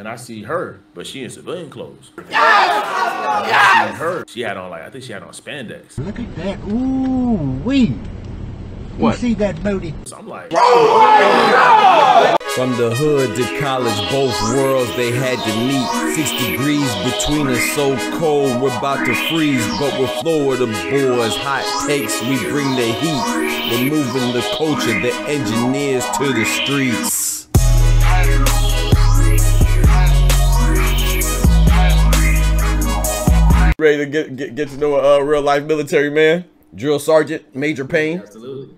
and I see her, but she in civilian clothes. Yes! yes! I see her. She had on like I think she had on spandex. Look at that. Ooh wee. What? You see that booty? So I'm like, oh From the hood to college, both worlds they had to meet. Six degrees between us, so cold, we're about to freeze. But we're Florida boys, hot takes, we bring the heat. We're moving the culture, the engineers to the streets. Ready to get, get, get to know a uh, real life military man? Drill Sergeant Major Payne. Absolutely.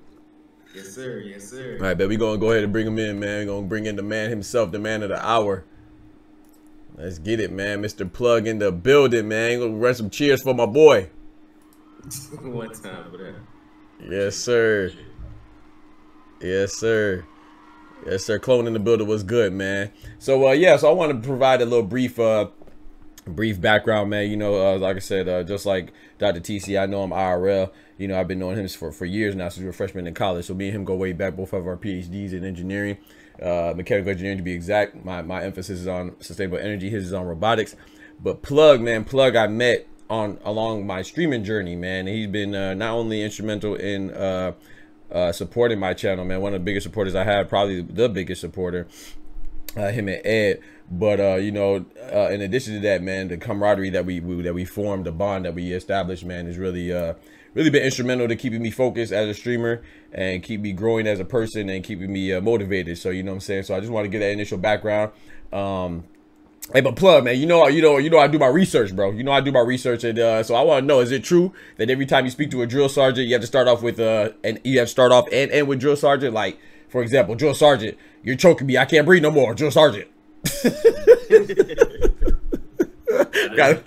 Yes, sir. Yes, sir. All right, but we gonna go ahead and bring him in, man. we gonna bring in the man himself, the man of the hour. Let's get it, man. Mr. Plug in the building, man. Gonna run some cheers for my boy. One time for that. Yes, sir. Yes, sir. Yes, sir. Clone in the building was good, man. So, uh, yeah. So I want to provide a little brief, uh, brief background, man. You know, uh, like I said, uh, just like Dr. TC, I know him IRL. You know, I've been knowing him for, for years now since we were freshmen in college. So me and him go way back. Both of our PhDs in engineering, uh, mechanical engineering to be exact. My, my emphasis is on sustainable energy. His is on robotics. But Plug, man, Plug I met on along my streaming journey, man. He's been uh, not only instrumental in uh, uh, supporting my channel, man. One of the biggest supporters I have, probably the biggest supporter. Uh, him and Ed, but uh, you know, uh, in addition to that, man, the camaraderie that we, we, that we formed, the bond that we established, man, is really uh really been instrumental to keeping me focused as a streamer and keep me growing as a person and keeping me uh, motivated. So you know what I'm saying. So I just want to get that initial background. Um, Hey, but plug, man. You know, you know, you know, I do my research, bro. You know, I do my research, and uh, so I want to know: is it true that every time you speak to a drill sergeant, you have to start off with uh, and you have to start off and end with drill sergeant? Like, for example, drill sergeant, you're choking me. I can't breathe no more. Drill sergeant. Got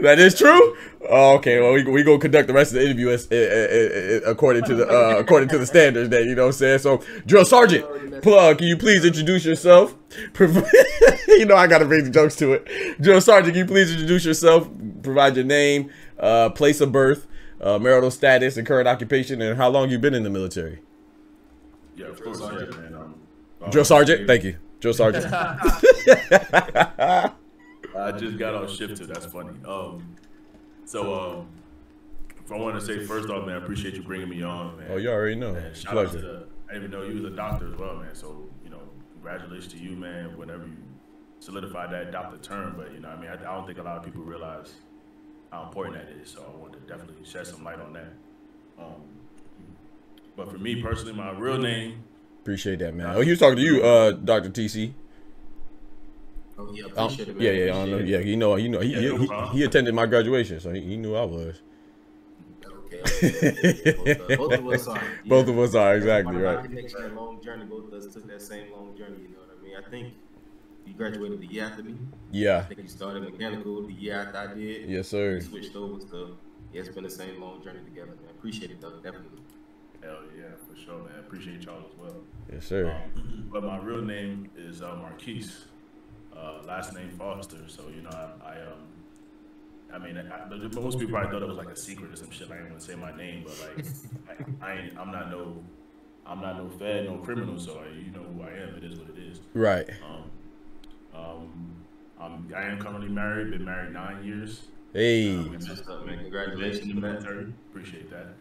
That is true. Oh, okay, well we we gonna conduct the rest of the interview as, uh, uh, uh, according to the uh, according to the standards that you know what I'm saying. So, drill sergeant, plug. Can you please introduce yourself? you know I gotta bring the jokes to it. Drill sergeant, can you please introduce yourself? Provide your name, uh, place of birth, uh, marital status, and current occupation, and how long you've been in the military. Yeah, of course, sergeant, man. Um, drill sergeant, thank you, drill sergeant. I just got on shift shifted. That's funny. Um, so um, if I want to say first off, man, I appreciate you bringing me on, man. Oh, you already know. Man, shout Pleasure. out to the, I didn't even know you was a doctor as well, man. So you know, congratulations to you, man. Whenever you solidify that adopt doctor term, but you know, I mean, I, I don't think a lot of people realize how important that is. So I want to definitely shed some light on that. But for me personally, my real name. Appreciate that, man. Oh, he was talking to you, uh, Doctor TC. Oh yeah, Um, appreciate it, man. yeah, yeah, I don't know. Appreciate Yeah, you know, you know, he Yeah, he, no he, he attended my graduation, so he, he knew I was. Okay, okay. Both, uh, both of us are. Both of us are exactly Our right. connection, that long journey. Both of us took that same long journey. You know what I mean? I think you graduated the year after me. Yeah. I think you started mechanical the year after I did. yes, sir. You switched over to. Yeah, it's been the same long journey together, man. Appreciate it, though. Definitely. Hell yeah, for sure, man. Appreciate y'all as well. Yes, sir. Um, but my real name is uh, Marquise. Uh, last name Foster. So you know, I, I um, I mean, I, but most people probably thought it was like a secret or some shit. Like, I ain't gonna say my name, but like, I, I ain't. I'm not no. I'm not no fed, no criminal. So I, you know who I am. It is what it is. Right. Um, um, I'm, I am currently married. Been married nine years. Hey, We met, up, man? we met Congratulations, in the man. Appreciate that.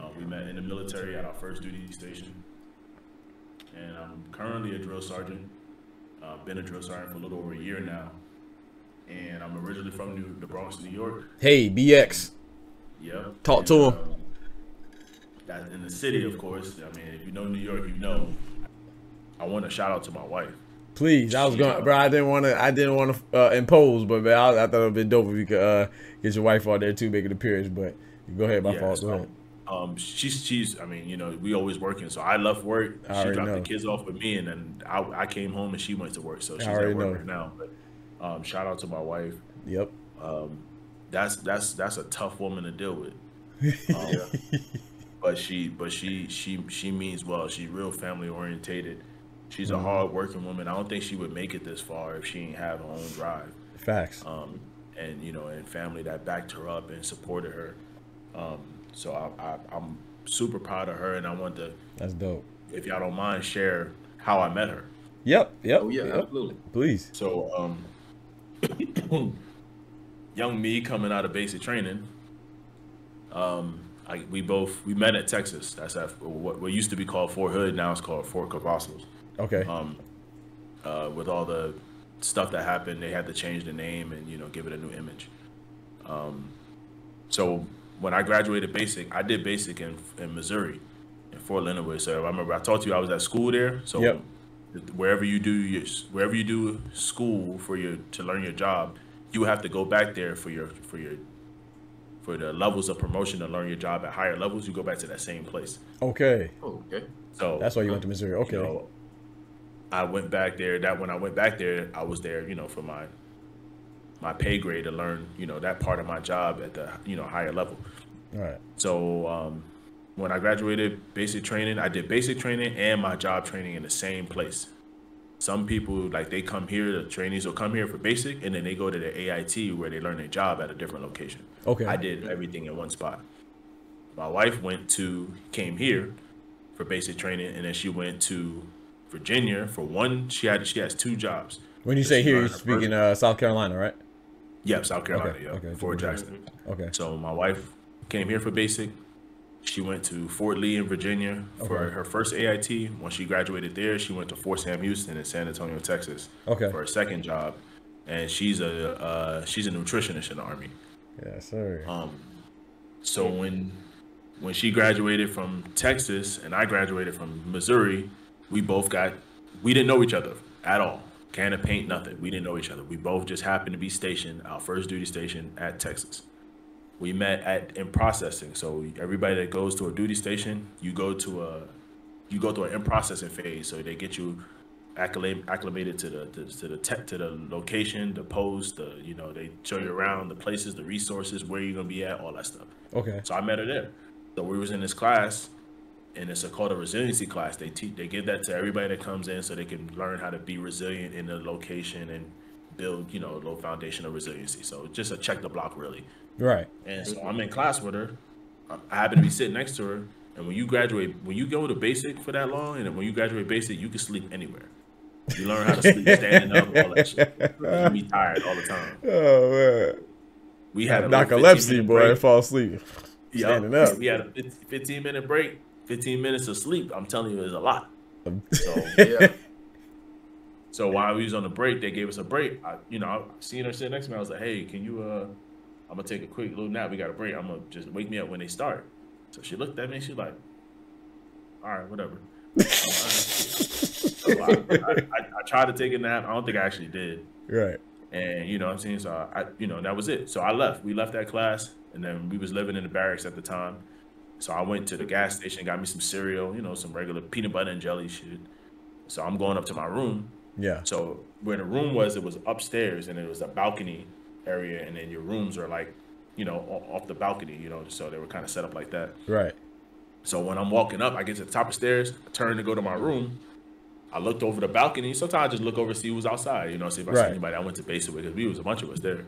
Uh, we met in the military at our first duty station, and I'm currently a drill sergeant. Uh, been a drill sergeant for a little over a year now, and I'm originally from New, the Bronx, New York. hey, BX. Yep. Talk And, to him. that in the city, of course. I mean, if you know New York, you know. I want to shout out to my wife. Please, I was going, bro. I didn't want to. I didn't want to uh, impose, but man, I, I thought it'd been dope if you could uh, get your wife out there too, make an appearance. But go ahead, my Yeah, fault. so, Go ahead. Um, she's she's. I mean, you know, we always working. So I left work. I She dropped know. the kids off with me, and then I, I came home and she went to work. So she's at work know. right now. But um, shout out to my wife. Yep. Um, that's that's that's a tough woman to deal with. Um, But she but she she she means well. She's real family orientated. She's Mm-hmm. a hard working woman. I don't think she would make it this far if she ain't have her own drive. Facts. Um, and you know, and family that backed her up and supported her. Um, so I, I, I'm super proud of her, and I want to, That's dope. if y'all don't mind, share how I met her. Yep. Yep. Oh yeah, yep. absolutely. Please. So, um, young me coming out of basic training, um, I, we both we met at Texas. That's at what, what used to be called Fort Hood. Now it's called Fort Cavazos. Okay. Um, uh, with all the stuff that happened, they had to change the name and you know give it a new image. Um, so when I graduated basic, I did basic in in Missouri, in Fort Leonard Wood. So I remember I talked to you I was at school there. So Yep. wherever you do your wherever you do school for your to learn your job, you have to go back there for your for your for the levels of promotion to learn your job at higher levels. You go back to that same place. okay. Oh, okay. So That's why you went to Missouri. Okay. you know, I went back there. That when I went back there, I was there, you know, for my my pay grade to learn, you know, that part of my job at the you know higher level. All right. So um, when I graduated basic training, I did basic training and my job training in the same place. Some people like they come here, the trainees will come here for basic, and then they go to the AIT where they learn their job at a different location. Okay. I did everything in one spot. My wife went to came here for basic training, and then she went to Virginia for one. She had she has two jobs. When you So say here, you're speaking uh, South Carolina, right? Yep, South Carolina. Okay, yeah, okay, Fort. Jackson. Okay. So my wife came here for basic. She went to Fort Lee in Virginia for Okay. her first AIT. When she graduated there, she went to Fort Sam Houston in San Antonio, Texas, Okay. for her second job. And she's a uh, she's a nutritionist in the army. Yes, sir. Um, so when when she graduated from Texas and I graduated from Missouri, we both got we didn't know each other at all. Can of paint, nothing. We didn't know each other. We both just happened to be stationed, our first duty station at Texas. We met at in processing. So everybody that goes to a duty station, you go to a you go through an in processing phase. So they get you acclimate, acclimated to the to, to the te- to the location, the post, the you know they show you around the places, the resources, where you're gonna be at, all that stuff. Okay. So I met her there. So we was in this class, and it's a called a resiliency class. They teach, they give that to everybody that comes in, so they can learn how to be resilient in the location and build, you know, a low foundation of resiliency. So just a check the block, really. Right. And so I'm in class with her. I- I happen to be sitting next to her. And when you graduate, when you go to basic for that long, and when you graduate basic, you can sleep anywhere. You learn how to sleep standing up, all that shit. You be tired all the time. Oh man. We had a little 15 Narcolepsy, boy. break. Fall asleep. Yeah, Standing up. We had a 15 minute break, 15 minutes of sleep. I'm telling you, it's a lot. So, Yeah. so while we was on the break, they gave us a break. I, you know, I seen her sit next to me. I was like, "Hey, can you? uh I'm gonna take a quick little nap. We got a break. I'm gonna just wake me up when they start." So she looked at me. She's like, "All right, whatever." so I, I, I, I tried to take a nap. I don't think I actually did. Right. And you know what I'm saying? So I, you know, that was it. So I left. We left that class, and then we was living in the barracks at the time. So I went to the gas station, got me some cereal, you know, some regular peanut butter and jelly shit. So I'm going up to my room. Yeah. So where the room was, it was upstairs, and it was a balcony area, and then your rooms are like, you know, off the balcony, you know. So they were kind of set up like that. Right. So when I'm walking up, I get to the top of the stairs, I turn to go to my room. I looked over the balcony. Sometimes I just look over to see who's outside, you know, see if I Right. see anybody I went to basic with because we was a bunch of us there.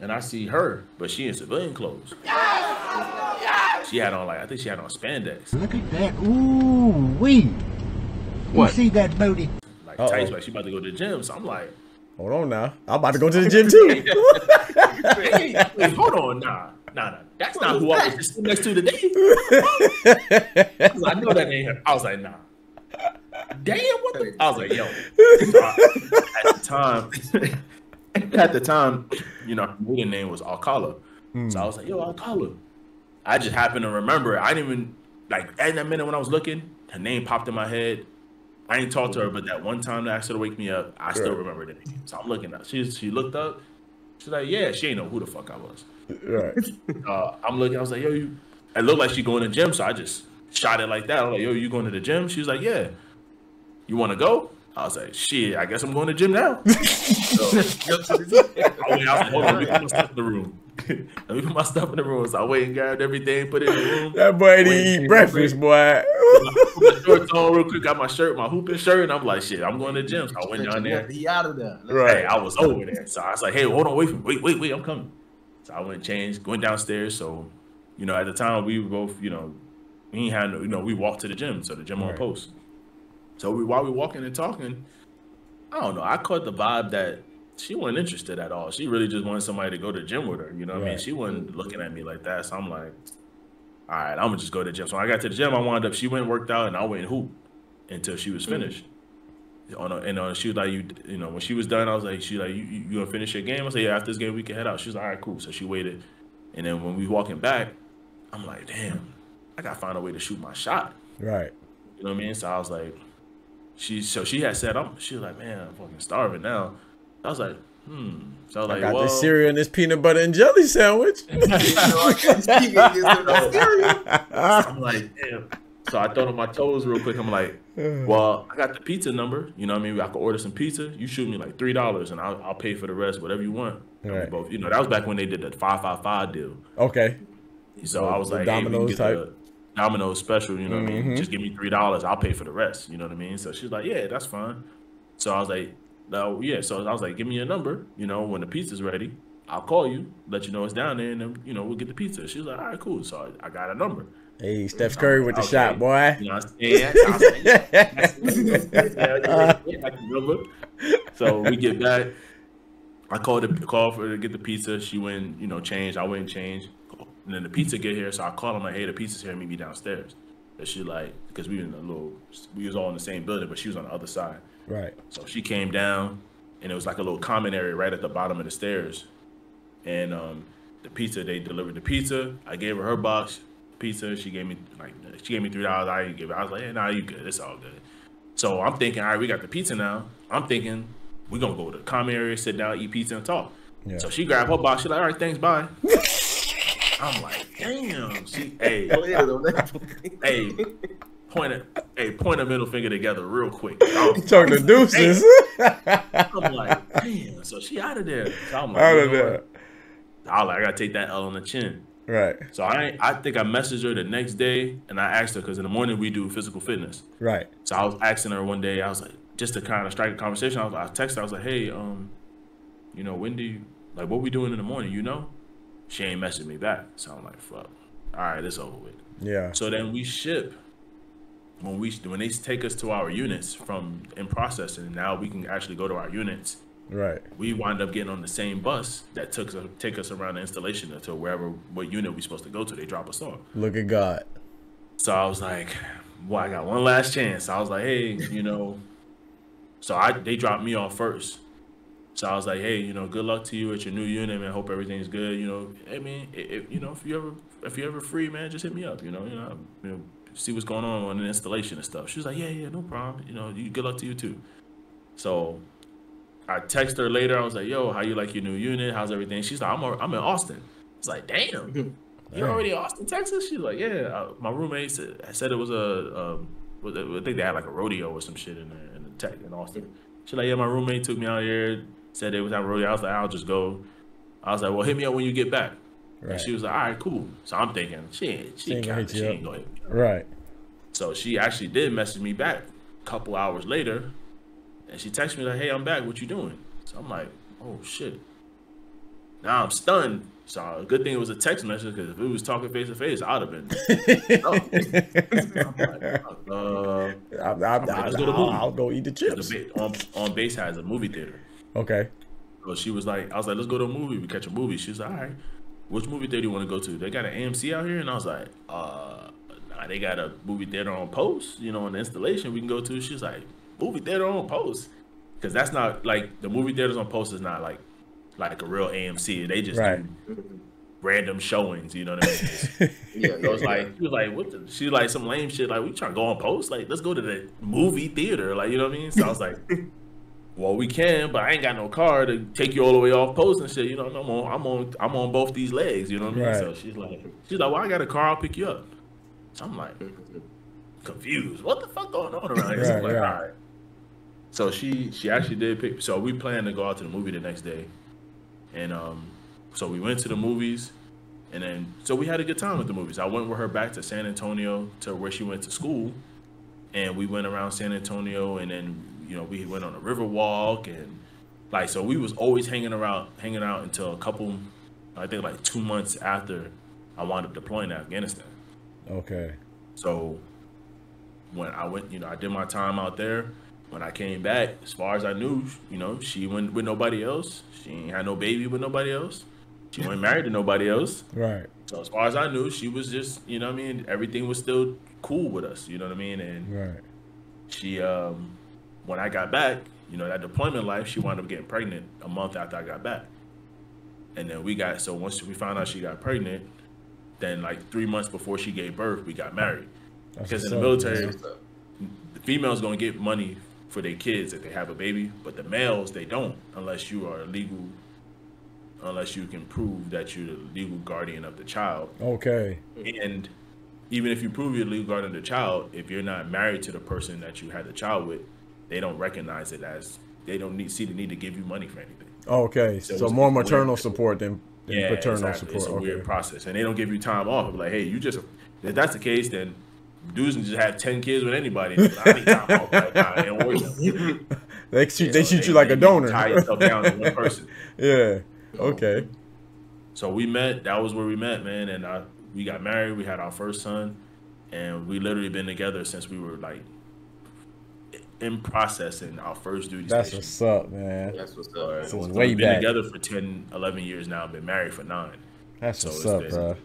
And I see her, but she in civilian clothes. She had on like I think she had on spandex, Look at that. Ooh, wee. What? You see that booty? like Uh-oh. tights, like she about to go to the gym. So I'm like, Hold on now. I'm about to go to the gym too. hey, wait, hold on, nah, nah, nah. That's not who I was just sitting next to today. I know that ain't her. I was like, nah. Damn, what the? I was like, yo. At the time, at the time, you know, her maiden name was Alcala. So I was like, yo, Alcala. I just happened to remember. I didn't even like at that minute when I was looking, her name popped in my head. I ain't talked to her, but that one time that asked her to wake me up, I still Right. remember the name. So I'm looking up. She she looked up. She's like, yeah, she ain't know who the fuck I was. right. Uh, I'm looking. I was like, yo, you. It looked like she going to the gym, so I just shot it like that. I was like, yo, you going to the gym? She was like, yeah. You want to go? I was like, shit, I guess I'm going to the gym now. so, I went out. Hold on, let me put my stuff in the room. let me put my stuff in the room. So I went and grabbed everything, put it in the room. That boy didn't eat breakfast, boy. My shorts on real quick. Got my shirt, my hooping shirt, and I'm like, shit, I'm going to the gym. So I went down there. He out of there. Let's Right. Hey, I was over there. So I was like, hey, hold on, wait for me. Wait, wait, wait, I'm coming. So I went changed, went downstairs. So, you know, at the time we were both, you know, we ain't had no, you know, we walked to the gym. So the gym on Right. post. So we while we walking and talking, I don't know. I caught the vibe that she wasn't interested at all. She really just wanted somebody to go to the gym with her. You know what I mean? She wasn't looking at me like that. So I'm like, all right, I'm gonna just go to the gym. So when I got to the gym, I wound up. She went and worked out, and I went and hoop until she was finished. On a, and uh, she was like, you, you know, when she was done, I was like, she like, you, you, you gonna finish your game? I said, yeah. After this game, we can head out. She was like, all right, cool. So she waited, and then when we walking back, I'm like, damn, I gotta find a way to shoot my shot. Right. You know what I mean? So I was like, she so she had said, I'm she was like, man, I'm fucking starving now. I was like, hmm. So I was I like, got well, this cereal and this peanut butter and jelly sandwich. I'm like, damn. So I thought on my toes real quick. I'm like, well, I got the pizza number. You know what I mean? I could order some pizza. You shoot me like three dollars, and I'll, I'll pay for the rest, whatever you want. Right. Both, you know, that was back when they did the five five five deal. okay. So I was like, hey, we Domino's get type? the Domino's special, you know what I Mhm. mean? Just give me three dollars, I'll pay for the rest. You know what I mean? So she's like, Yeah, that's fine. So I was like, No, yeah. So I was like, Give me your number, you know, when the pizza's ready, I'll call you, let you know it's down there, and then you know, we'll get the pizza. She was like, All right, cool. So I, I got a number. Hey, Steph Curry with the Okay. shot, boy. You know what I'm saying? I was like, yeah, that's- yeah, yeah, I can remember. So we get back. I called the call for her to get the pizza. She went, you know, change. I went and changed. And then the pizza get here, so I called him like, "Hey, the pizza's here. Meet me downstairs." And she like, because we in a little, we was all in the same building, but she was on the other side. Right. So she came down, and it was like a little common area right at the bottom of the stairs. And um, the pizza, they delivered the pizza. I gave her her box pizza. She gave me like she gave me three dollars. I didn't give it. I was like, hey, nah, you good. It's all good. So I'm thinking, all right, we got the pizza now. I'm thinking we're gonna go to the common area, sit down, eat pizza, and talk. Yeah. So she grabbed her box. She's like, all right, thanks, bye. I'm like, damn. She, hey, hey, point a, hey, point a middle finger together real quick. Was- Talking to deuces. I'm like, damn. So she out of there. So I'm like, Out of there. I was like, I gotta take that L on the chin. Right. So I, I think I messaged her the next day, and I asked her because in the morning we do physical fitness. Right. So I was asking her one day. I was like, just to kind of strike a conversation. I was, I texted her. I was like, hey, um, you know, when do you like what we doing in the morning? You know, she ain't messaging me back. So I'm like, fuck. All right, it's over with. Yeah. So then we ship when we when they take us to our units from in processing. And now we can actually go to our units. Right. We wind up getting on the same bus that took us take us around the installation to wherever what unit we supposed to go to. They drop us off. Look at God. So I was like, well, I got one last chance. I was like, hey, you know, so I they dropped me off first. So I was like, hey, you know, good luck to you at your new unit, man. Hope everything's good. You know, I mean, if, you know, if you ever if you ever free, man, just hit me up. You know, you know, you know, see what's going on on the installation and stuff. She was like, yeah, yeah, no problem. You know, you good luck to you too. So I text her later. I was like, yo, how you like your new unit? How's everything? She's like, I'm a, I'm in Austin. It's like, damn. You're already in Austin, Texas? She's like, yeah. Uh, my roommate said, said it was a, um, I think they had like a rodeo or some shit in there in the tech in Austin. She's like, yeah, my roommate took me out here, said they was having a rodeo. I was like, I'll just go. I was like, well, hit me up when you get back. Right. And she was like, all right, cool. So I'm thinking, she ain't, she, ain't she ain't gonna hit me. Right. So she actually did message me back a couple hours later, and she texted me like, "Hey, I'm back. What you doing?" So I'm like, "Oh shit!" Now I'm stunned. So a good thing it was a text message because if it was talking face to face, I'd have been. Uh, I'm like, I'm, I'm, like, I'll, go to the I'll, movie. I'll go eat the the chips. ba- on on base has a movie theater. Okay. So she was like, I was like, let's go to a movie. We catch a movie. She's like, all right, which movie theater do you want to go to? They got an AMC out here, and I was like, uh, nah, they got a movie theater on post. You know, an installation we can go to. She's like, movie theater on post, because that's not like the movie theaters on post is not like like a real AMC. They just Right. do random showings. You know what I mean? It's- Yeah, so it was like she was like, what? The? She like some lame shit. Like we trying to go on post. Like let's go to the movie theater. Like you know what I mean? So I was like, well, we can, but I ain't got no car to take you all the way off post and shit. You know, I'm on, I'm on, I'm on both these legs. You know what I mean? Right. So she's like, she's like, well, I got a car. I'll pick you up. So I'm like, confused. What the fuck going on around here? So Right, like, right. all right. So she she actually did pick. So we planned to go out to the movie the next day, and um, so we went to the movies, and then so we had a good time at the movies. I went with her back to San Antonio to where she went to school, and we went around San Antonio, and then you know we went on a river walk, and like so we was always hanging around, hanging out until a couple, I think like two months after I wound up deploying to Afghanistan. Okay. So when I went, you know, I did my time out there. when I came back, as far as I knew, you know, she went with nobody else. She ain't had no baby with nobody else. She wasn't married to nobody else. Right. So as far as I knew, she was just, you know what I mean, everything was still cool with us, you know what I mean? And Right. she um when I got back, you know, that deployment life, she wound up getting pregnant a month after I got back. And then we got so once we found out she got pregnant, then like three months before she gave birth, we got married. That's Because in the military, man. What's up? the females gonna get money for their kids if they have a baby, but the males they don't unless you are a legal, unless you can prove that you're the legal guardian of the child. Okay. And even if you prove you're the legal guardian of the child, if you're not married to the person that you had the child with, they don't recognize it as they don't need see the need to give you money for anything. Oh, okay. So, So more weird. maternal support than, than paternal exactly. support. It's a okay. weird process, and they don't give you time off. Like, hey, you just if that's the case, then dudes can just have ten kids with anybody. I need time off. Like, nah, it don't work that. They shoot, they shoot you like a donor. Tie yourself down to one person. yeah. Okay. So we met. That was where we met, man. And I, we got married. We had our first son, and we literally been together since we were like in processing our first duty That's station. what's up, man. That's what's up. This man. is So way we've been back. together for 10, 11 years now. Been married for nine. That's So what's it's up, been- bro.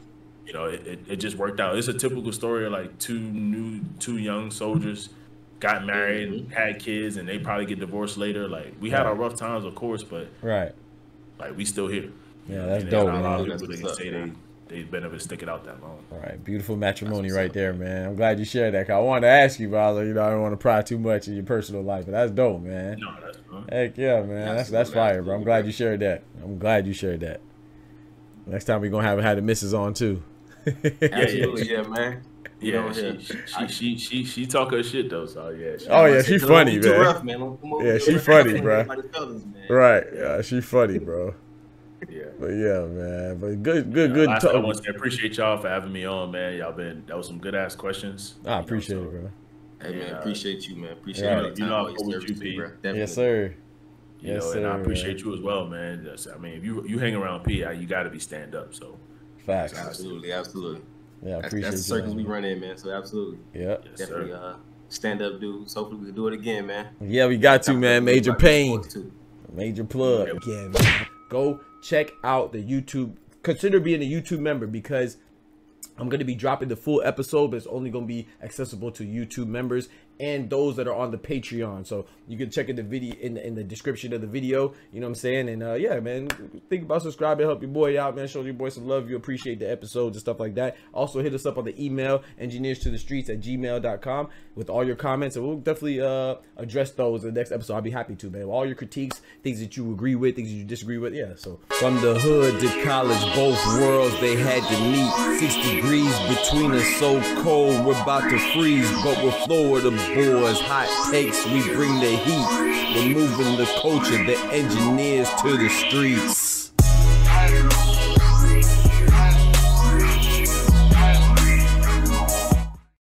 You know, it, it, it just worked out. It's a typical story of like two new, two young soldiers got mm-hmm. married, and had kids, and they probably get divorced later. Like we had our rough times, of course, but Right. like we still here. Yeah, that's and dope, Not a lot of man. people That's can what's say up, they man. They've been able to stick it out that long. All right, beautiful matrimony right up, there, man. I'm glad you shared that. 'cause I wanted to ask you, but I was like, you know, I don't want to pry too much in your personal life, but that's dope, man. No, that's uh, Heck yeah, man. That's that's fire, bro. I'm glad you shared that. I'm glad you shared that. Next time we gonna have had the misses on too. Absolutely, yeah, man. You yeah. know, She, yeah. she, she she she talk her shit though. So yeah. She, Oh, yeah, I she funny, don't too man. rough, man. Don't come over Yeah, here she funny, nothing bruh. by the fellas, man. right. Yeah, she funny, bro. Yeah. But yeah, man. But good, good, Uh, good last thing I talk. want to appreciate y'all for having me on, man. Y'all been that was some good ass questions. I appreciate it, bro. Hey, man, Yeah. appreciate you, man. Appreciate Yeah. all the You know, all I your with you, too, P. bro. Definitely. Yes, sir. You Yes, know, and I sir, appreciate you as well, man. That's- I mean, if you you hang around P, you got to be stand up. So Facts. Absolutely, absolutely. Yeah, I That's, appreciate that's the you. circles we run in, man. So absolutely, Yeah. yes, definitely sir. uh, stand up dudes. Hopefully we can do it again, man. Yeah, we got to, man. Major pain. Major plug. Again, man. Go check out the YouTube. Consider being a YouTube member because I'm going to be dropping the full episode, but it's only going to be accessible to YouTube members and those that are on the Patreon. So you can check in the video in the, in the description of the video. You know what I'm saying? And uh, yeah, man, think about subscribing, help your boy out, man. Show your boy some love. You appreciate the episodes and stuff like that. Also hit us up on the email engineers to the streets at gmail.com with all your comments, and we'll definitely uh, address those in the next episode. I'll be happy to, man. All your critiques, things that you agree with, things you disagree with. Yeah. So from the hood to college, both worlds they had to meet. Six degrees between us, so cold we're about to freeze. But we're Florida boys, hot takes, we bring the heat. We're moving the culture, the engineers to the streets.